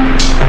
you